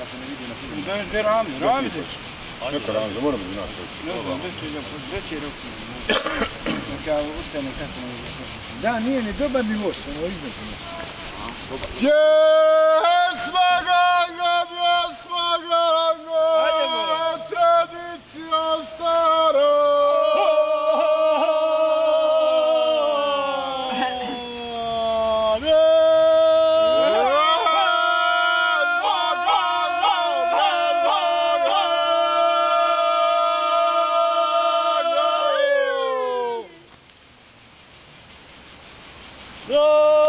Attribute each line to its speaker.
Speaker 1: ja se ne vidim na filmu.
Speaker 2: Da, gdje Rami, Rami se.
Speaker 1: Neka moramo da nas
Speaker 2: Ne znam, već je, već je rok. Neka ustane kako ne može.
Speaker 3: Da, nije ni dobar ni loš, ono iznad.
Speaker 1: Pjesma
Speaker 3: No.